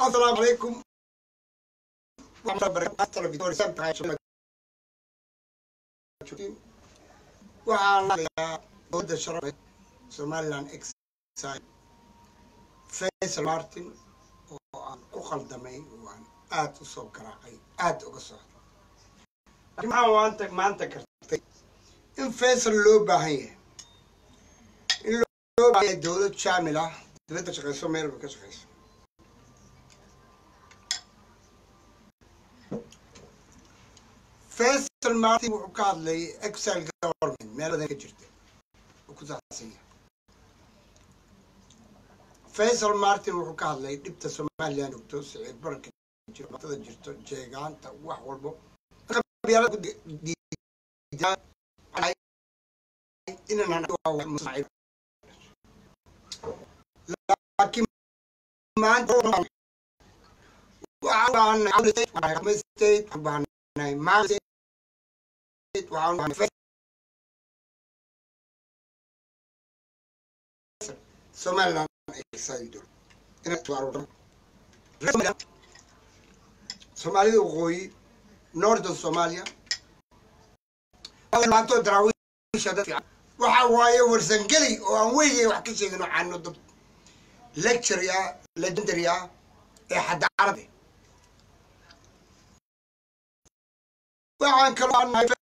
السلام عليكم waxaan laqayaa dowladda sharafeed somaliland exile faysal martin oo aan ku khaldamay waan aada u soo garaacay aada uga socda laakiin maxaa maanta maanta kartay in faysal loo baahan yahay in loo baahan yahay dowlad shaamil ah dibadda shaqeyso meelba ka shaqeyso faysal martin wuxuu ka hadlayay exile government meel badan ka jirta ku saabsan yahay martin wuxuu ka hadlayay dhibta somaliland ogto siciid bararka jiro matada jirto jeegaanta wax walbo laakiin maanta somaliland soomaalida waqooyi northern somalia waxa waaye warsangeli oo aan weligay wax ka sheegin waxaano dad lecture ah ee xadaarad waxaan kaloo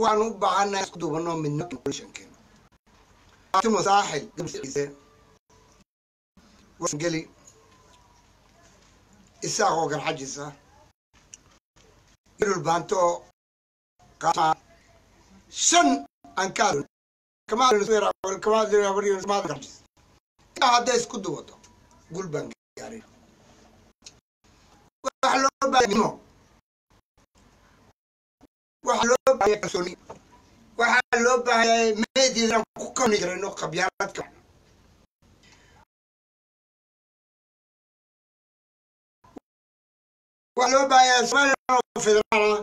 waxaan u baahannahay isku duubano midna shankeena timo saaxil gamsiise wasangeli isaaqoo garxajisa ilul baanto shan aan ka hadday isku duwato baan gaarin waxa loo baahimo waxaa loo baahaya kalsooni waxaa loo baahaya meediidan ku kani karayno qabyaaladka waxaa loo baahaya somaliland oo federaal ah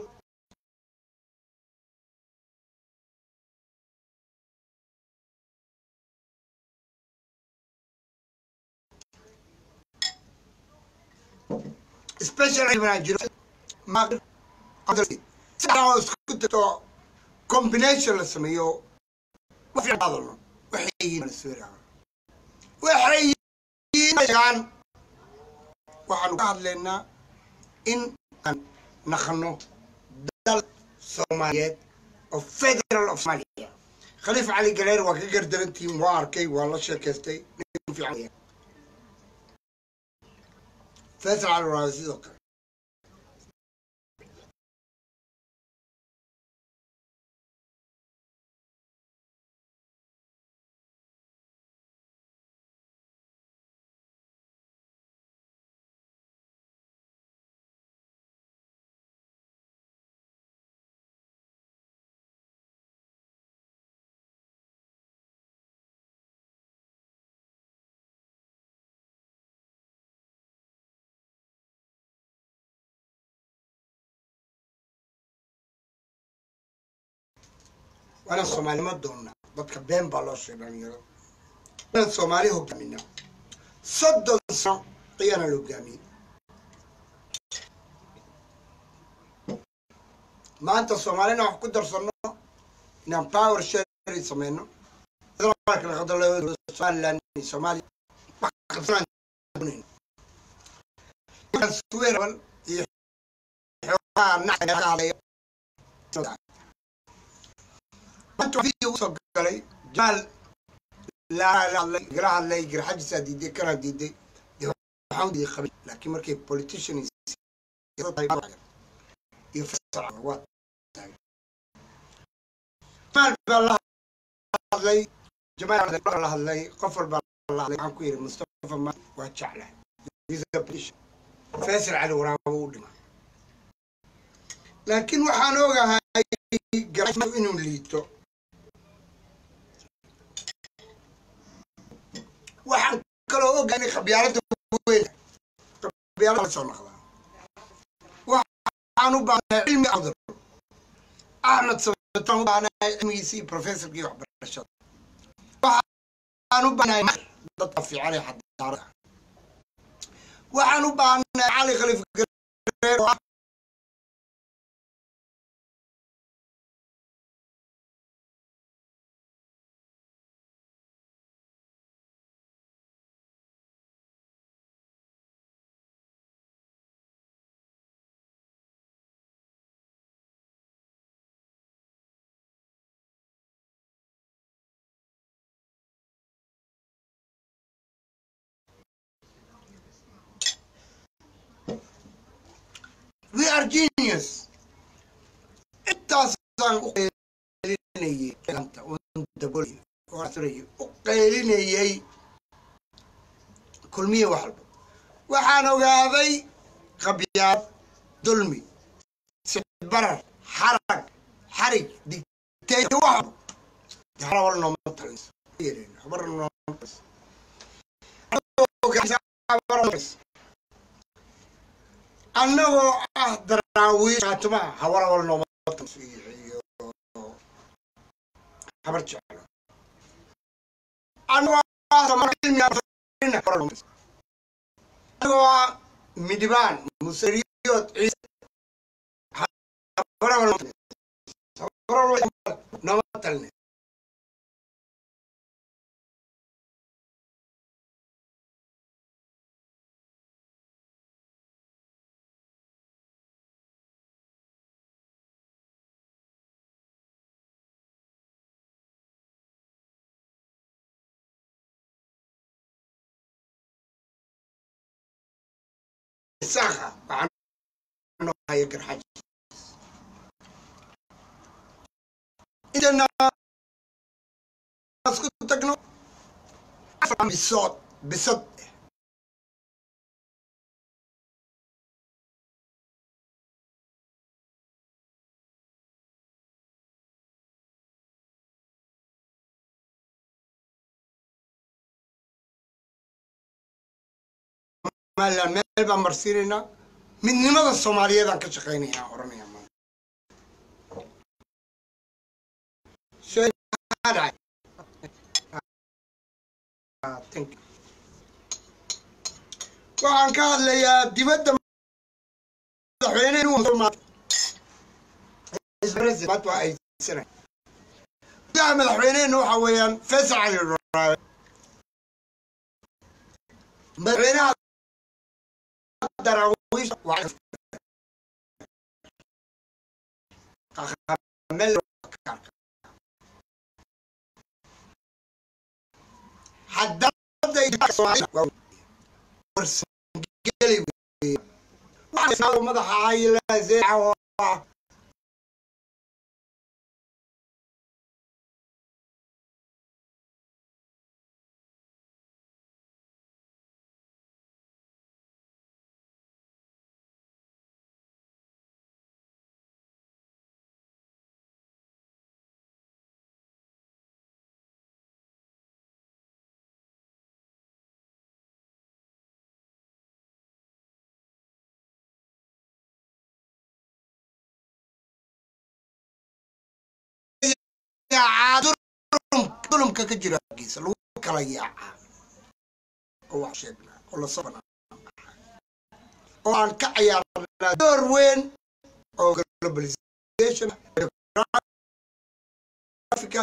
special jiro sidaa isku dato combination la sameeyo waxay yihiin waxaanu ka hadlaynaa in aan naqano dal soomaaliyeed oo federal of somalia. Khaliif cali galeer waa ka gardarantihiin waa arkay waa la sheekaystay faysal cali waa sidoo kale waana soomaalima doonna dadka been baa loo sheegay dhalinyaro inaan soomaali hogaamina soddon sano ayaana la hogaamiyey maanta soomaalina wax ku darsano inaan power sharing sameyno somaliland soomaaliya video u soo galay jamaal lagala hadlay garxajisaa diiday kana diiday laakiin markay politician la hadlay qof walbaa waxaan ku yidhi mustafa ma waa jecla faysal cali waraabo u dhima laakiin waxaan ogahay garasho inuu liito waxaan kaloo weyn khabyaalada soo noqdaa waxaan u baahnahay cilmi adur axmed sabitaan u baahnahay cilmigiisii professorkii waxbarashada. Waxaan u baahnahay dadka fiican ee xadaarada waxaan u baahnahay cali khaliif gareer oo ah are genius. Intaasaan u qeylinayay u qeylinayay kulmiye wax walba waxaan ogaaday qabyaad dulmi sicbarar xarag xarig talinso annagoo ah daraawiish faatimaa hawara wal nooma iyo habar jeclo annagoo annagoo ah midhibaan musariyood ciise hawara wal nooma talne saaka waxaan haya garxaj intana isku tagno bisood bisad meel baan marsiinaynaa midnimada soomaaliyeedaan ka shaqaynayaa oranaya waxaan ka hadlayaa dibadda madaxweynegudaha madaxweynehena waxa weeyaan faysal cali دراويش وعلى حد حدد يدك سواعي ورسم قلبي. وعلى مدح عيلة زي عواه dulumka ka jira giisa lagu kala yaaca oo wax sheegnaa oo la sabana. Oo aan ka ciyaarnaa door weyn oo globalization africa